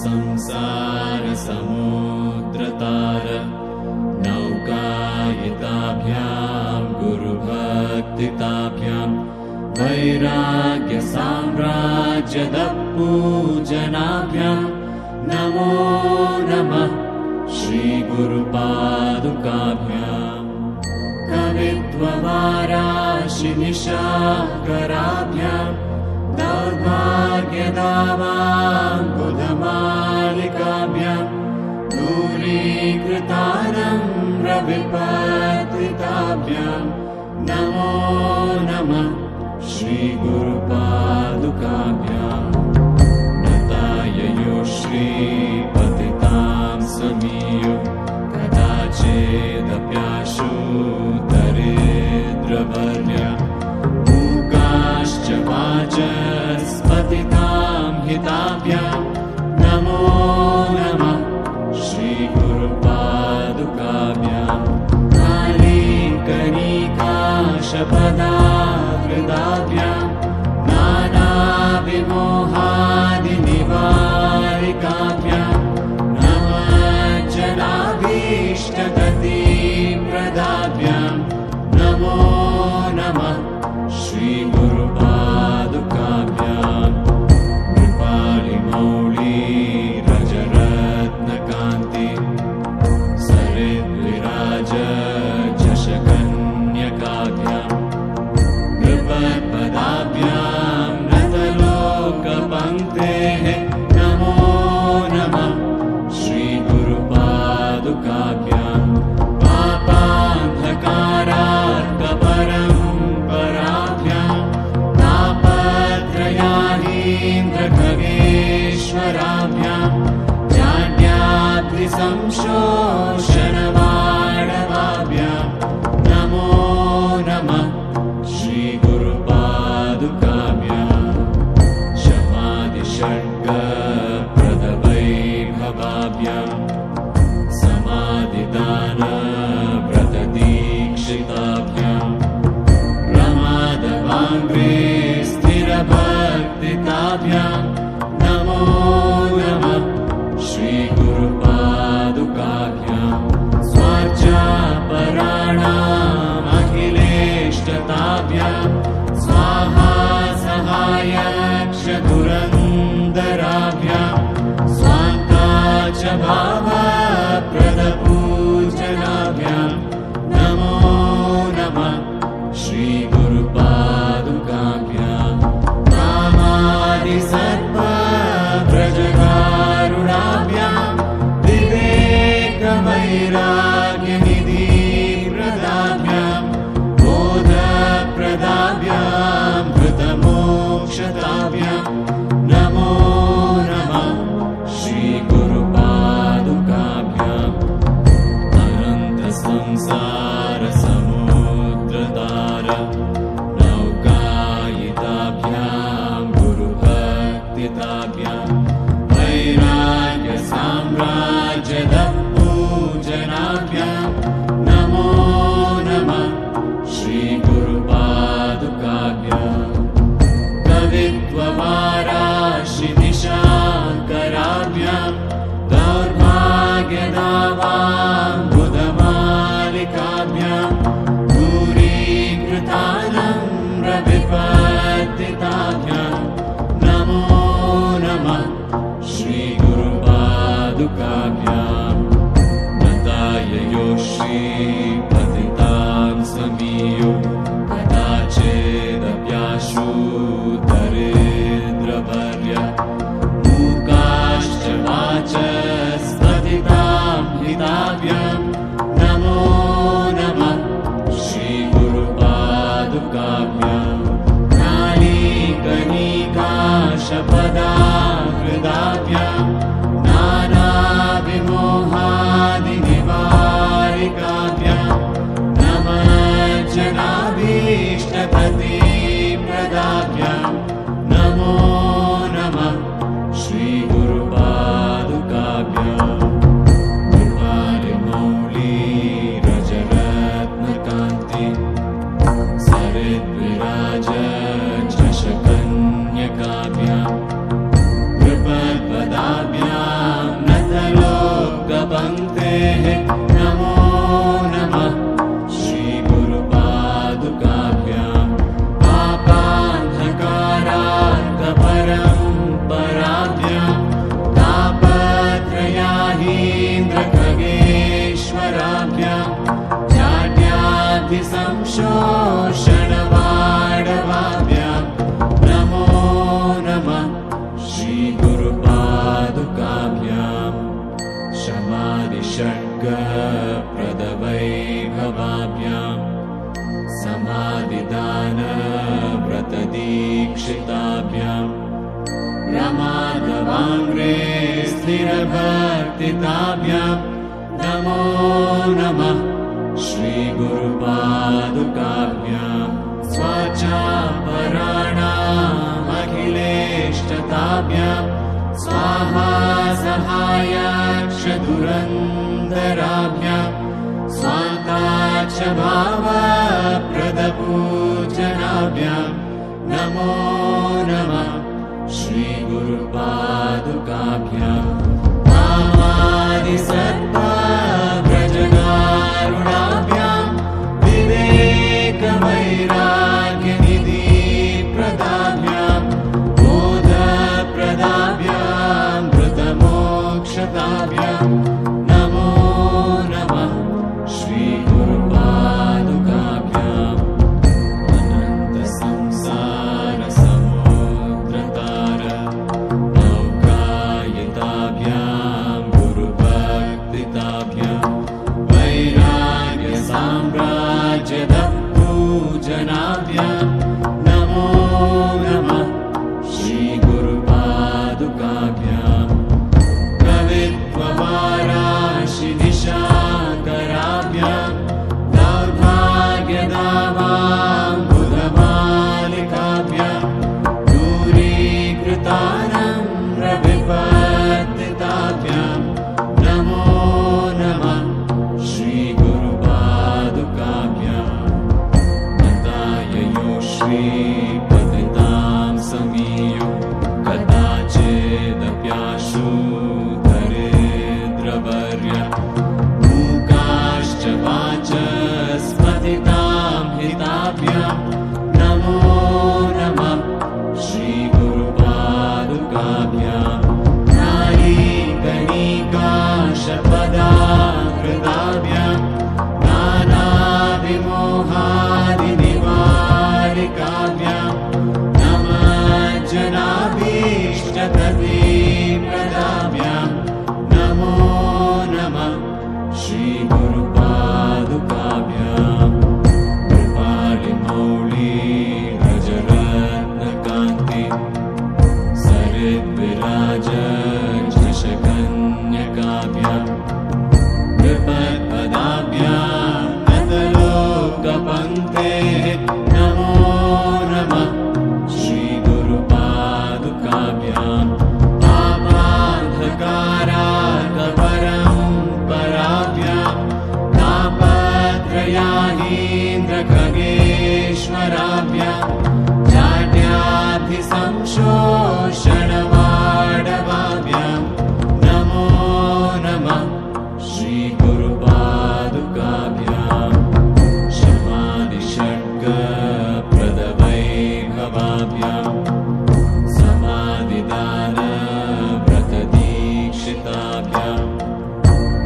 संसारसमुद्रतार नौकायिताभ्यां गुरुभक्तिताभ्यां वैराग्यसाम्राज्यदपूजनाभ्यां। नमो नमः श्रीगुरुपादुकाभ्याम् कवित्ववाराशिनिशाकराभ्याम् ग्यदा वा गुधमालिकाभ्या नमो नमः श्रीगुरुपादुकाभ्याम् लताययो श्रीपतिताम् समीय कदाचिदप्याशुतरेद्रव Namo ं वैराग्य साम्राज्य नमो नमः श्रीगुरुपादुकाव्यम् कवित्व माराशिनिशाकराभ्याम् शपदा वृदा वर्तिताभ्याम् नमो नमः श्रीगुरुपादुकाव्याम् स्वचापराणामहिलेष्टताभ्याम् स्वाहा सहायाक्ष दुरन्दराभ्याम् स्वाता च नमो नमः श्रीगुरुपादुकाभ्याम् sleep.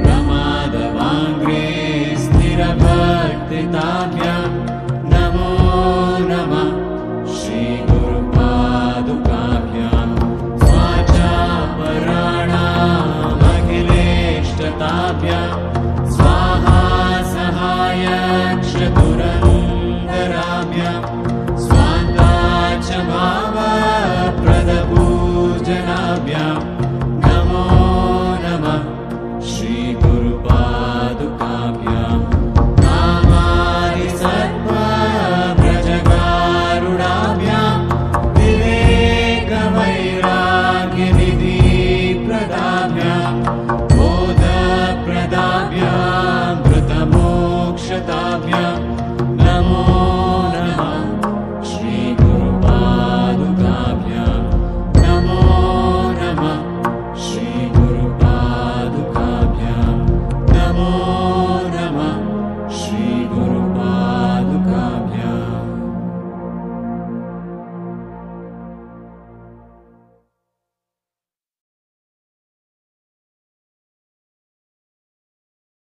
भ्यामादवाग्रे स्निरभक्तिताभ्याम् नमो नम। श्रीगुर्पादुकाभ्याम् स्वाजापराणागिरेष्टाभ्याम् स्वाहा सहाय चतुरनु